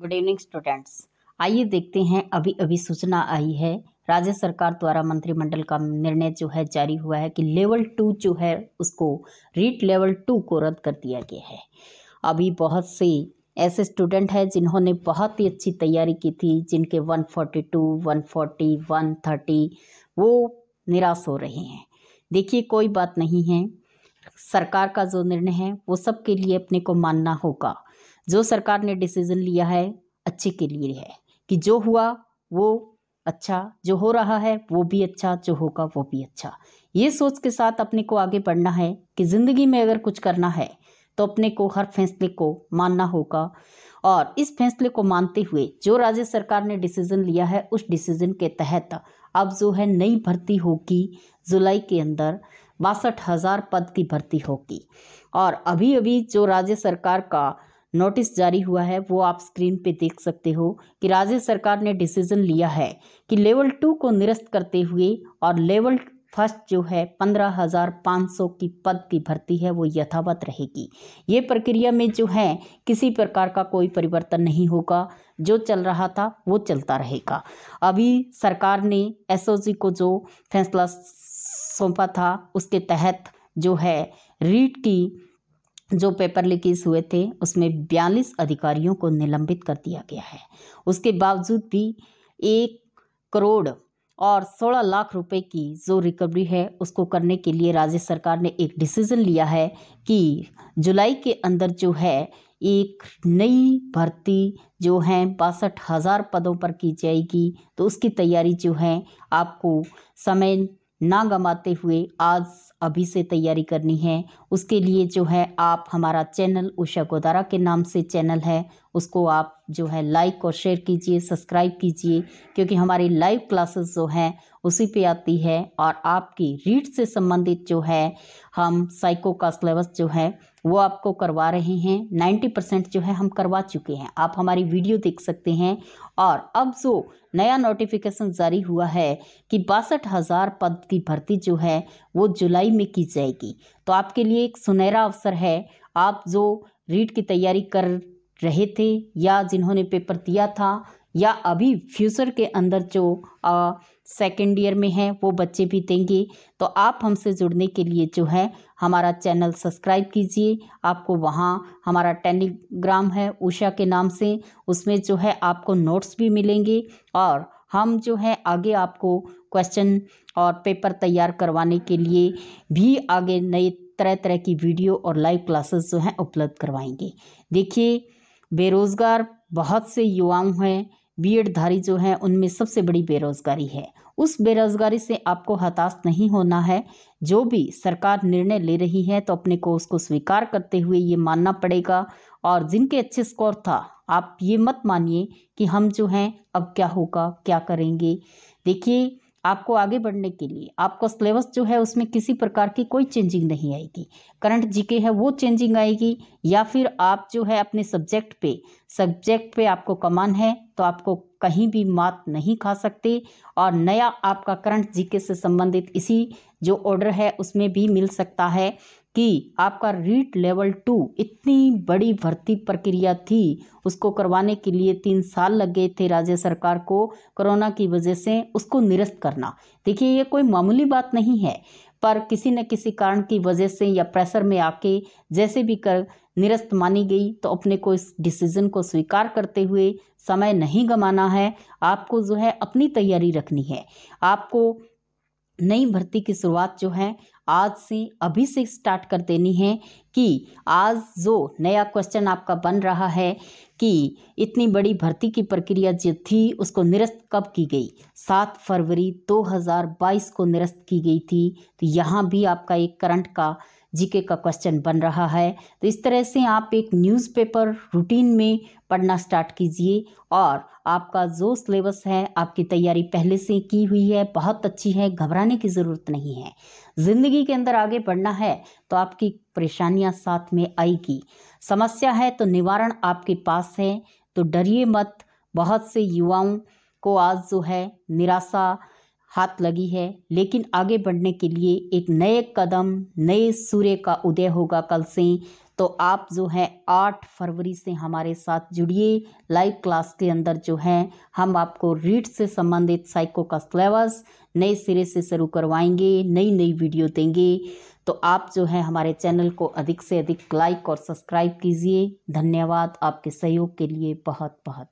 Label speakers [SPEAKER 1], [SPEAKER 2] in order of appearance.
[SPEAKER 1] Good evening students आइए देखते हैं अभी अभी सूचना आई है। राज्य सरकार द्वारा मंत्रिमंडल का निर्णय जो है जारी हुआ है कि लेवल टू जो है उसको रीट लेवल टू को रद्द कर दिया गया है। अभी बहुत से ऐसे स्टूडेंट हैं जिन्होंने बहुत ही अच्छी तैयारी की थी जिनके 142, 140, 130 वो निराश हो रहे हैं। देखिए कोई बात नहीं है। सरकार का जो निर्णय है वो सबके लिए अपने को मानना होगा। जो सरकार ने डिसीज़न लिया है, अच्छे के लिए है। कि जो हुआ, वो अच्छा जो हो रहा है, वो भी अच्छा जो होगा, वो भी अच्छा। ये सोच के साथ अपने को आगे बढ़ना है कि ज़िंदगी में अगर कुछ करना है तो अपने को, हर फैसले को मानना होगा। और इस फैसले को मानते हुए जो राज्य सरकार ने डिसीज़न लिया है, उस डिसीज़न के तहत अब जो है नई भर्ती होगी, जुलाई के अंदर बासठ हज़ार पद की भर्ती होगी। और अभी अभी जो राज्य सरकार का नोटिस जारी हुआ है, वो आप स्क्रीन पे देख सकते हो कि राज्य सरकार ने डिसीज़न लिया है कि लेवल टू को निरस्त करते हुए और लेवल फ़र्स्ट जो है पंद्रह हज़ार पाँच सौ की पद की भर्ती है, वो यथावत रहेगी। ये प्रक्रिया में जो है, किसी प्रकार का कोई परिवर्तन नहीं होगा। जो चल रहा था, वो चलता रहेगा। अभी सरकार ने एसओजी को जो फैसला सौंपा था, उसके तहत जो है रीट की जो पेपर लीकेज हुए थे, उसमें बयालीस अधिकारियों को निलंबित कर दिया गया है। उसके बावजूद भी एक करोड़ और सोलह लाख रुपए की जो रिकवरी है, उसको करने के लिए राज्य सरकार ने एक डिसीज़न लिया है कि जुलाई के अंदर जो है, एक नई भर्ती जो है, बासठ हज़ार पदों पर की जाएगी। तो उसकी तैयारी जो है, आपको समय ना गंवाते हुए आज अभी से तैयारी करनी है। उसके लिए जो है आप हमारा चैनल उषा गोदारा के नाम से चैनल है। उसको आप जो है लाइक और शेयर कीजिए, सब्सक्राइब कीजिए, क्योंकि हमारी लाइव क्लासेस जो हैं, उसी पे आती है और आपकी रीड से संबंधित जो है हम साइको का सिलेबस जो है, वो आपको करवा रहे हैं। नाइन्टी परसेंट जो है हम करवा चुके हैं। आप हमारी वीडियो देख सकते हैं और अब जो नया नोटिफिकेशन जारी हुआ है कि बासठ हज़ार पद की भर्ती जो है, वो जुलाई में की जाएगी। तो आपके लिए एक सुनहरा अवसर है। आप जो रीड की तैयारी कर रहे थे या जिन्होंने पेपर दिया था या अभी फ्यूचर के अंदर जो सेकेंड ईयर में हैं, वो बच्चे भी देंगे। तो आप हमसे जुड़ने के लिए जो है, हमारा चैनल सब्सक्राइब कीजिए। आपको वहाँ हमारा टेलीग्राम है, उषा के नाम से। उसमें जो है, आपको नोट्स भी मिलेंगे और हम जो है आगे आपको क्वेश्चन और पेपर तैयार करवाने के लिए भी आगे नए तरह तरह की वीडियो और लाइव क्लासेस जो हैं उपलब्ध करवाएँगे। देखिए, बेरोज़गार बहुत से युवाओं हैं बीएडधारी जो हैं, उनमें सबसे बड़ी बेरोज़गारी है। उस बेरोज़गारी से आपको हताश नहीं होना है। जो भी सरकार निर्णय ले रही है तो अपने को उसको स्वीकार करते हुए ये मानना पड़ेगा। और जिनके अच्छे स्कोर था, आप ये मत मानिए कि हम जो हैं, अब क्या होगा, क्या करेंगे। देखिए, आपको आगे बढ़ने के लिए, आपका सिलेबस जो है, उसमें किसी प्रकार की कोई चेंजिंग नहीं आएगी। करंट जीके है, वो चेंजिंग आएगी, या फिर आप जो है, अपने सब्जेक्ट पे सब्जेक्ट पे आपको कमान है तो आपको कहीं भी मात नहीं खा सकते, और नया आपका करंट जीके से संबंधित इसी जो ऑर्डर है, उसमें भी मिल सकता है। कि आपका रीट लेवल टू इतनी बड़ी भर्ती प्रक्रिया थी, उसको करवाने के लिए तीन साल लग गए थे राज्य सरकार को कोरोना की वजह से उसको निरस्त करना। देखिए, ये कोई मामूली बात नहीं है, पर किसी न किसी कारण की वजह से या प्रेशर में आके जैसे भी कर निरस्त मानी गई तो अपने को इस डिसीज़न को स्वीकार करते हुए समय नहीं गंवाना है। आपको जो है अपनी तैयारी रखनी है। आपको नई भर्ती की शुरुआत जो है आज से अभी से स्टार्ट कर देनी है कि आज जो नया क्वेश्चन आपका बन रहा है कि इतनी बड़ी भर्ती की प्रक्रिया जो थी, उसको निरस्त कब की गई? सात फरवरी 2022 को निरस्त की गई थी। तो यहाँ भी आपका एक करंट का जीके का क्वेश्चन बन रहा है। तो इस तरह से आप एक न्यूज़पेपर रूटीन में पढ़ना स्टार्ट कीजिए और आपका जो सिलेबस है, आपकी तैयारी पहले से की हुई है, बहुत अच्छी है, घबराने की ज़रूरत नहीं है। ज़िंदगी के अंदर आगे बढ़ना है तो आपकी परेशानियाँ साथ में आएगी। समस्या है तो निवारण आपके पास है तो डरिए मत। बहुत से युवाओं को आज जो है निराशा हाथ लगी है, लेकिन आगे बढ़ने के लिए एक नए कदम, नए सूर्य का उदय होगा कल से। तो आप जो है, आठ फरवरी से हमारे साथ जुड़िए। लाइव क्लास के अंदर जो है, हम आपको रीड से संबंधित साइको का सिलेबस, नए सिरे से शुरू करवाएँगे नई नई वीडियो देंगे। तो आप जो है, हमारे चैनल को अधिक से अधिक लाइक और सब्सक्राइब कीजिए। धन्यवाद, आपके सहयोग के लिए बहुत बहुत